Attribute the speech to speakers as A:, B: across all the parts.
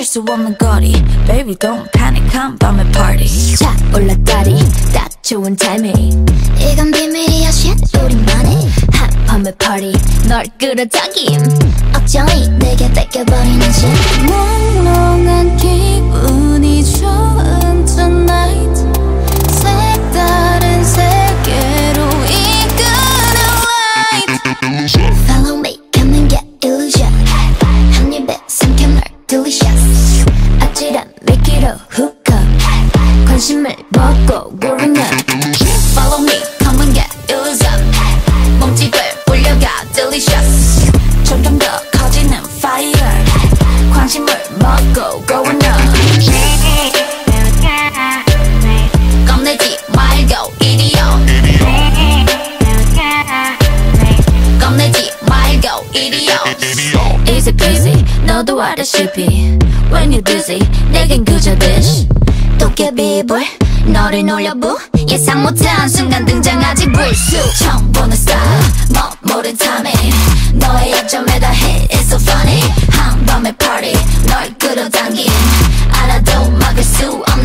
A: 실수
B: 없는 거리 Baby don't panic come by my party
C: 착 올라다리 딱
B: 좋은 타이밍
C: 이건 비밀이야 shit 우리만의
B: 핫밤의 party 널 끌어당김
C: 억정이 내게 뺏겨버리는 shit
B: 몽롱한 깊이 When you're busy 내겐 그저 dish. 도깨비 볼 너를 놀려부 예상 못한 순간 등장하지 불쑥. 처음 보는 스타일 뭐 모른 타밍 너의 약점에 다 hit it's so funny. 한밤의 party 널 끌어당긴. 알아도 막을 수 없는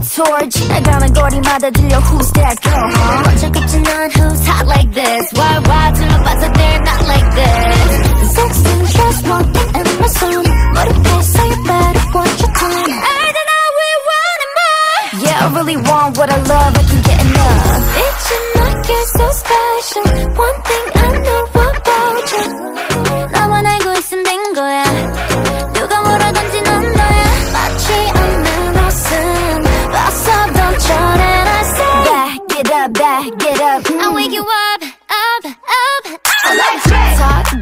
B: torch. 나가는 거리마다 들려 who's that girl huh?
C: 번쩍없진 난 who's
B: hot like this. Why why 둘러봐서 they're not like this?
C: Sexy one thing in my zone 머리카락 so say better watch your time
B: I don't know what we wanted more. Yeah I really want what I love I can get enough.
C: Bitch you know you're so special. One thing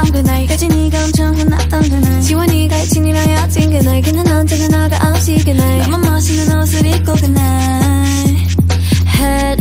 C: 했던
D: 그날 혜진이가 엄청 혼났던 그날. 지원이가 혜진이랑 헤어진 그날. 그는 언제나 나가 없이 그날. 너무 멋있는 옷을 입고 그날.
A: Head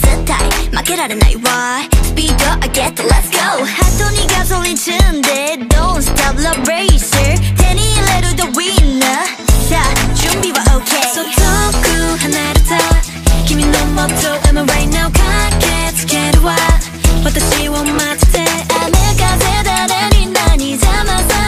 A: 絶対負けられないわスピード上げて Let's go ハートにガソリン積んで Don't stop the racer 手に入れる The winner さあ準備は OK
D: そう遠く離れた君のもと I'm right now 駆けつけるわ私を待って雨風誰に何ざまさ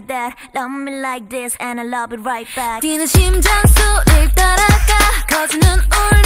D: like
A: that. Love me like this and I love it right back. 뛰는 심장 따라가.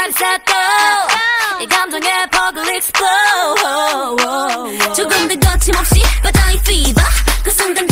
A: body set go. It comes on air, poggle explode.
C: 조금 더 거침없이, 바다의 fever. 그 순간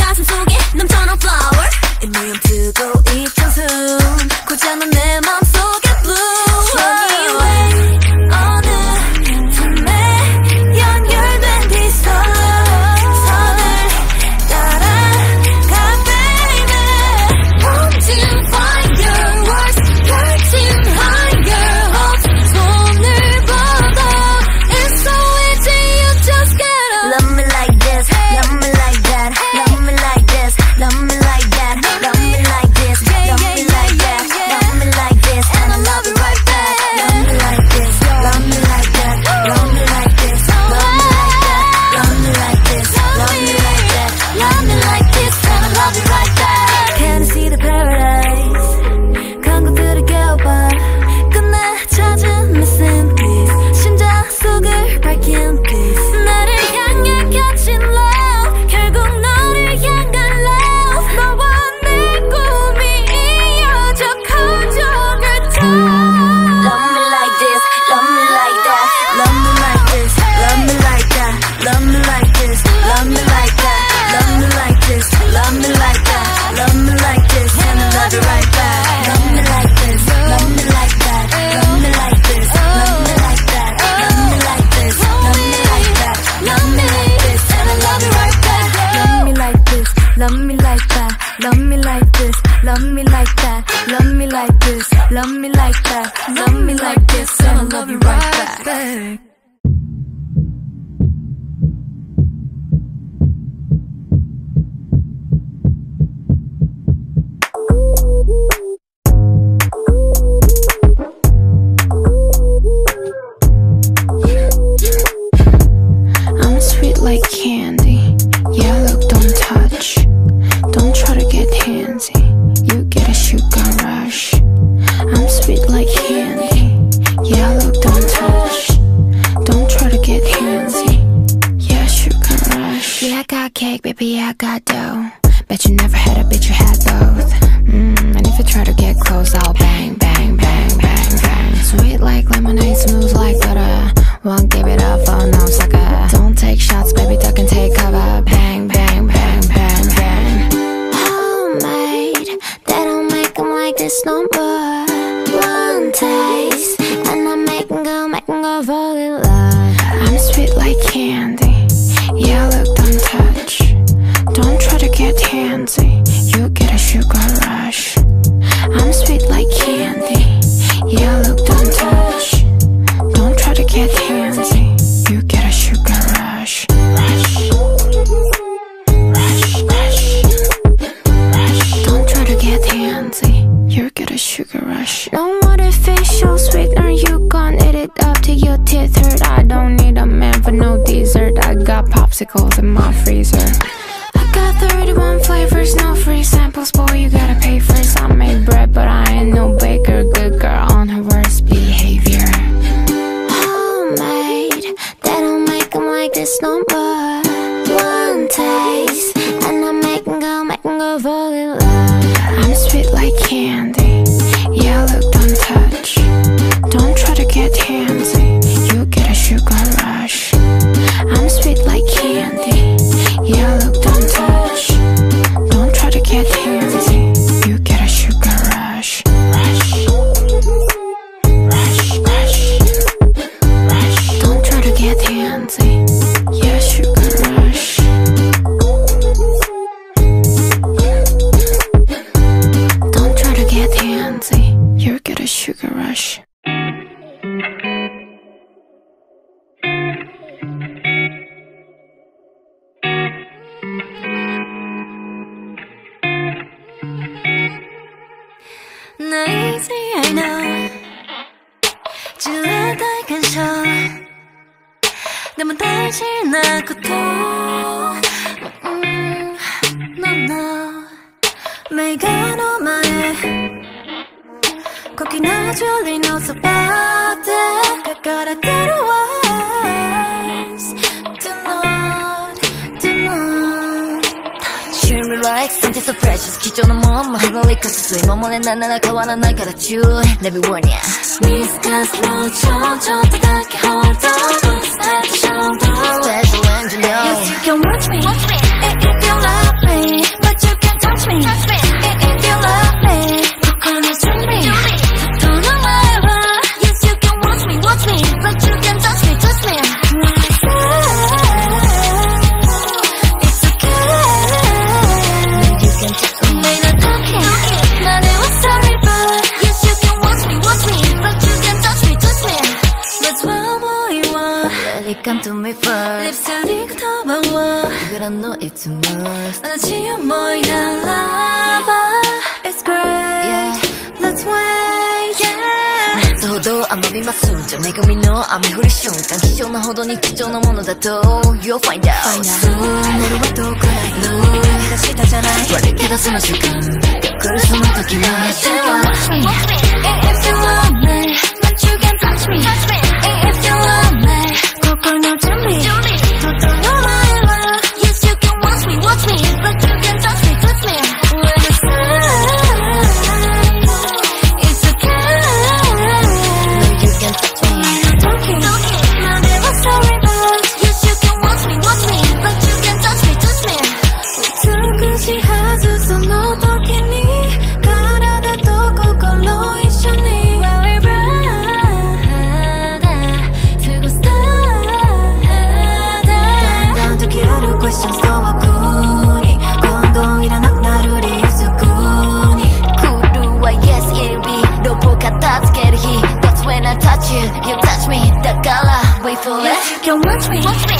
A: 점점 내가 믿어 암이
B: 흐를 순간貴重なほどに貴重なものだと You'll find out
A: Soon 夜は遠くないの抜け出したじゃない
B: 割り切らその時間来るその時は
A: Watch me If you want me But you can touch me If you love me 心の準備
B: 整えは Yes you
A: can watch me Watch me
E: your money.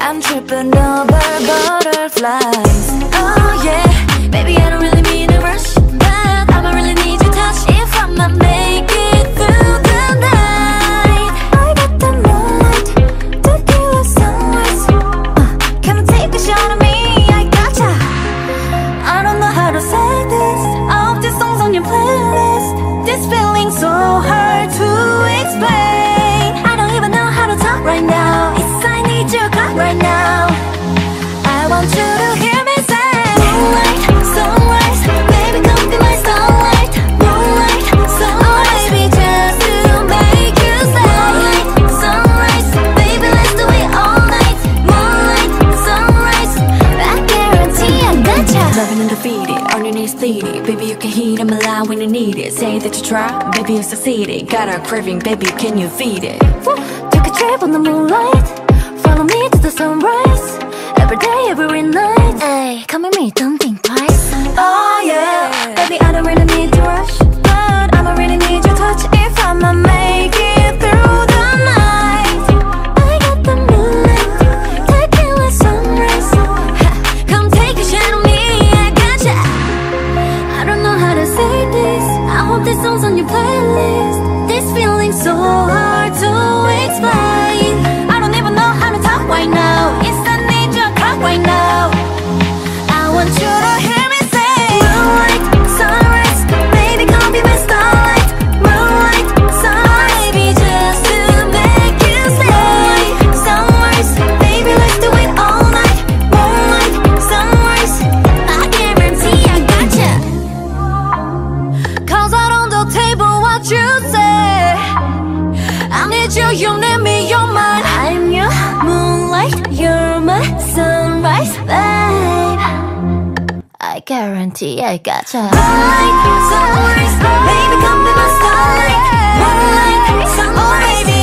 E: I'm
A: tripping over butterflies. Oh yeah, baby I don't really it Say
C: that you try, baby you succeeded Got a craving, baby can you feed it?
A: Woo. Take a trip on the moonlight Follow me to the sunrise Every day, every night I got Moonlight, sunrise, baby come be my starlight. Moonlight, sunrise, baby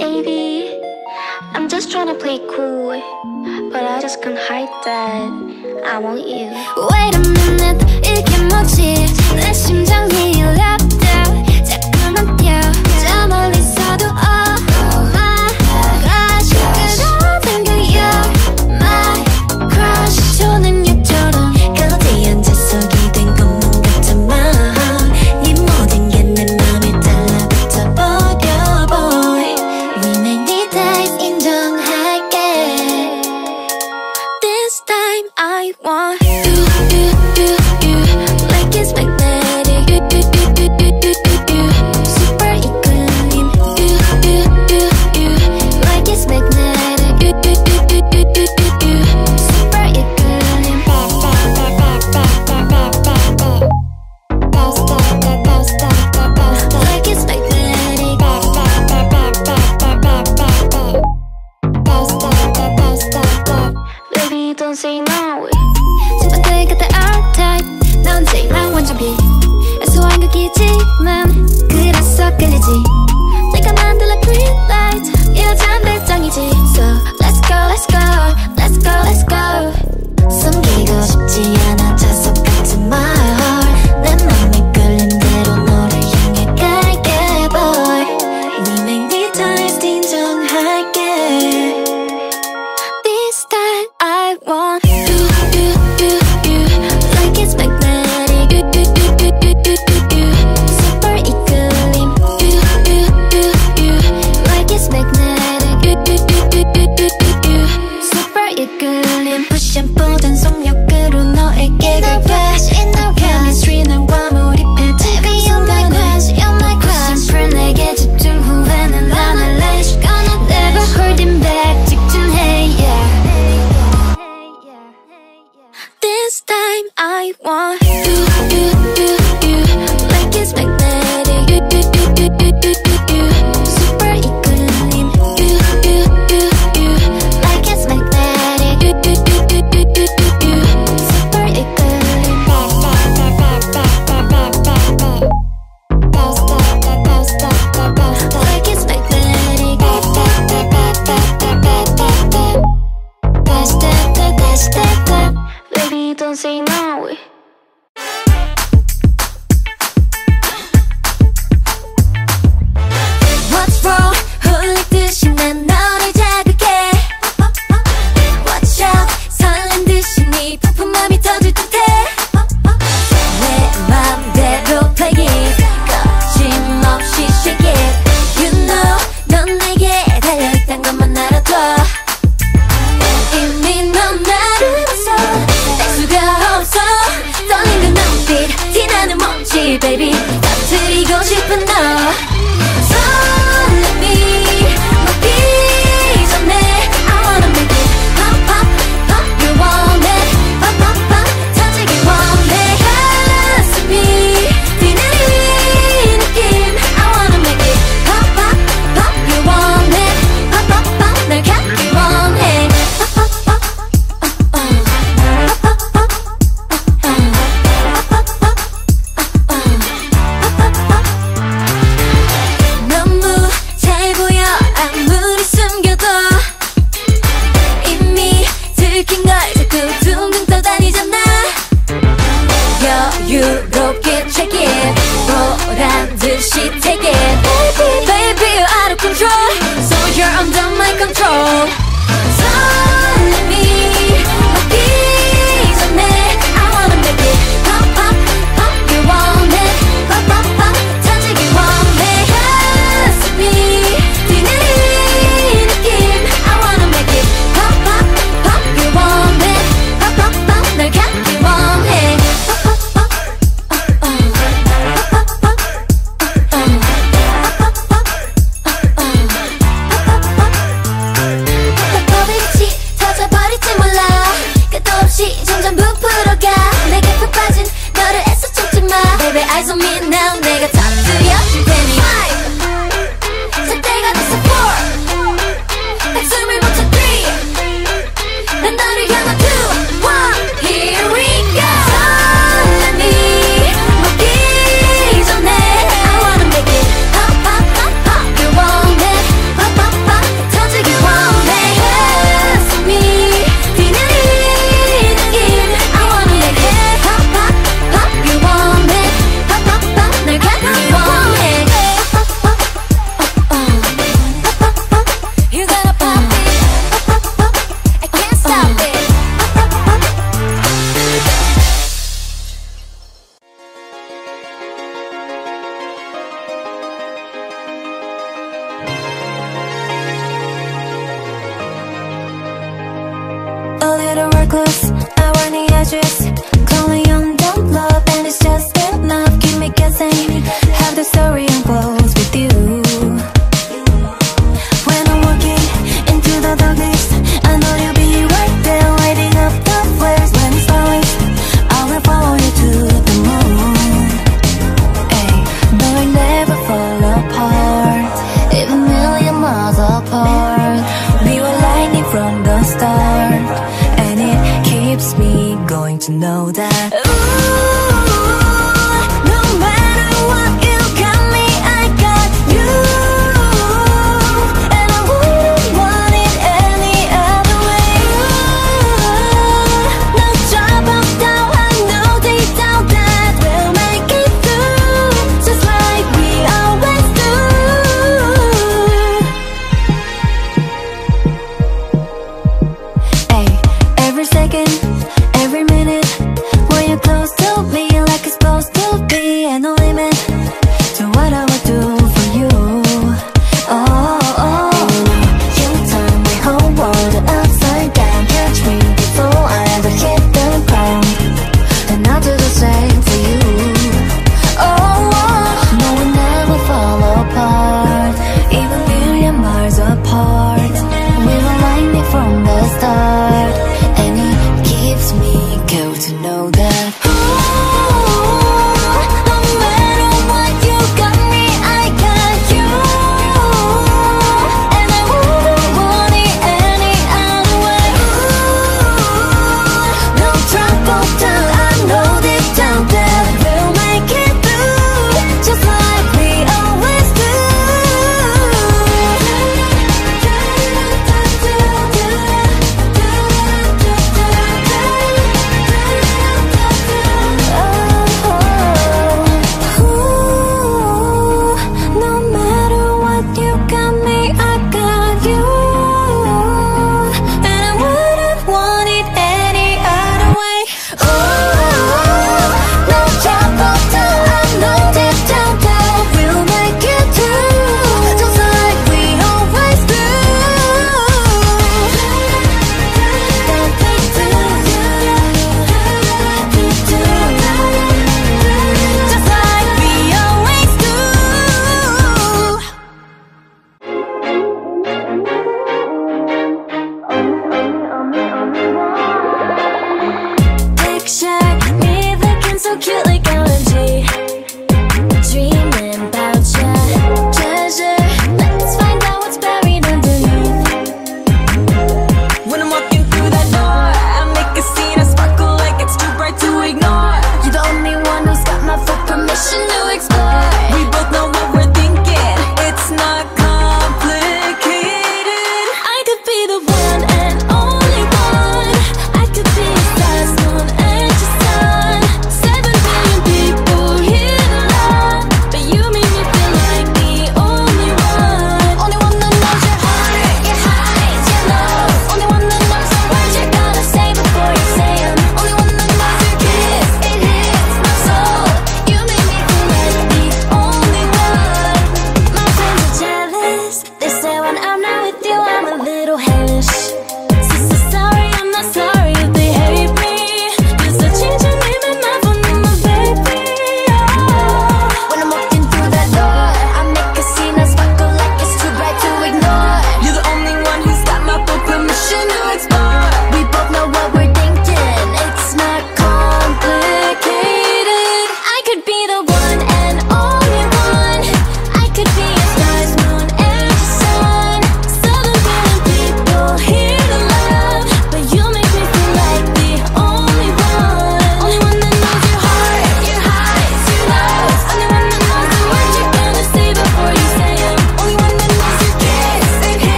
A: baby. I'm just
F: trying to play cool, but I just can't hide that. I want you.
A: Wait a minute, 이게 뭐지? 내 심장이 say
G: no
A: eh.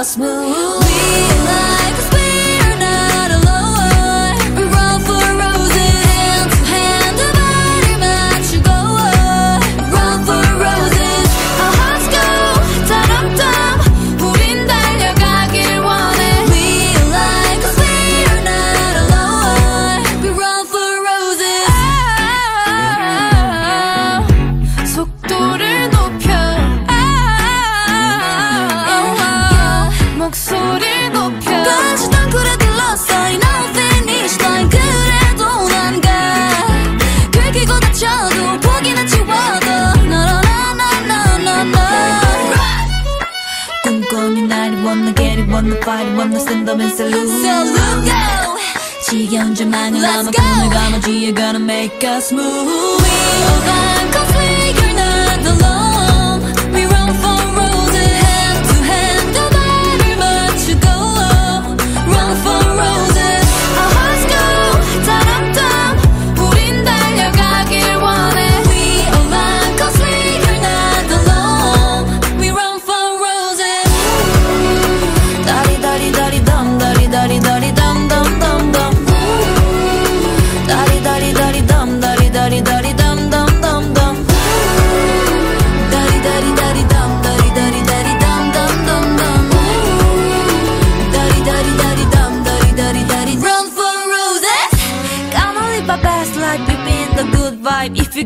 A: just move.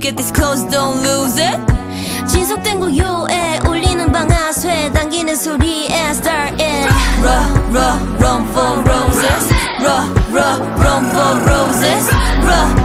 A: Get these clothes, don't lose it. 지속된 고요에 울리는 방아쇠 당기는 소리에 start it. Run, run, run for roses. Run, run, run for roses. Run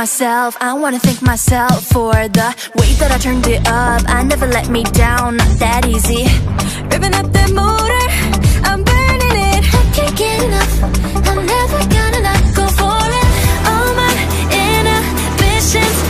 A: myself, I wanna thank myself for the way that I turned it up. I never let me down, not that easy. Ripping up that motor, I'm burning it. I can't get enough, I'm never gonna not go for it. All my inhibitions.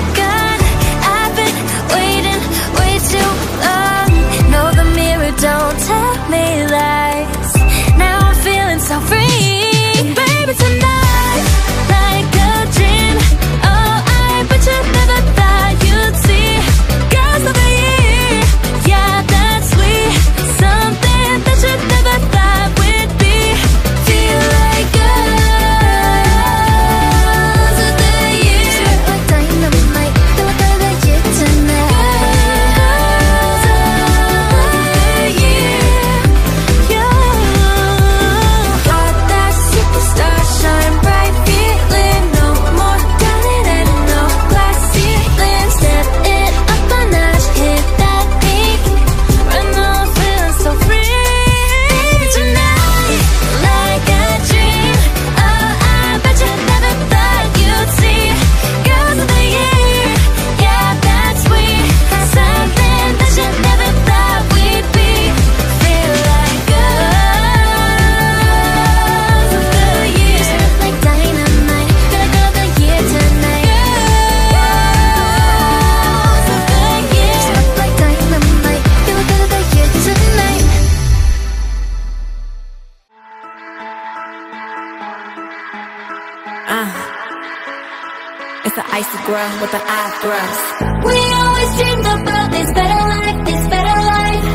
H: Girl with the eyebrows.
A: We always dreamed about this better life, this better life.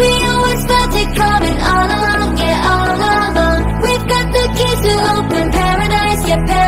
A: We always felt it coming all along, yeah, all along. We've got the keys to open paradise, yeah, paradise.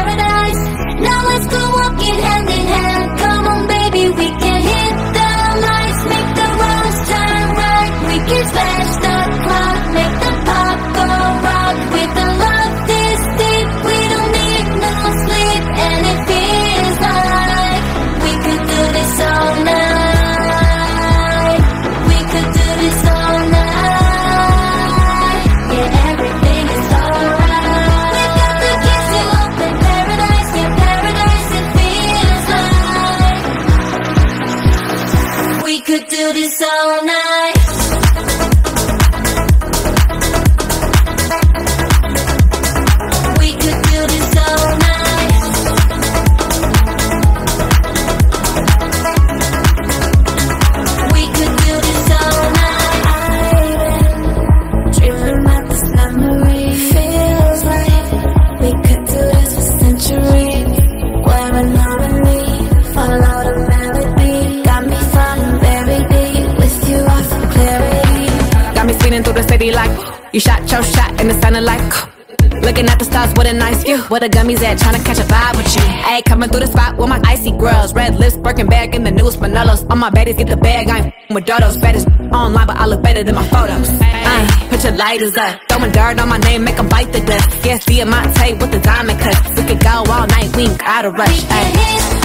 A: The
H: gummies at, trying to catch a vibe with you. Ayy, coming through the spot with my icy girls. Red lips, Birkin bag, in the newest Spinellas. All my baddies get the bag, I ain't with dodos. Baddest online, but I look better than my photos. Uh, put your lighters up. Throwing dirt on my name, make 'em bite the dust. Yes, Diamante with the diamond cuts. We could go all night, we ain't gotta rush. Ayy.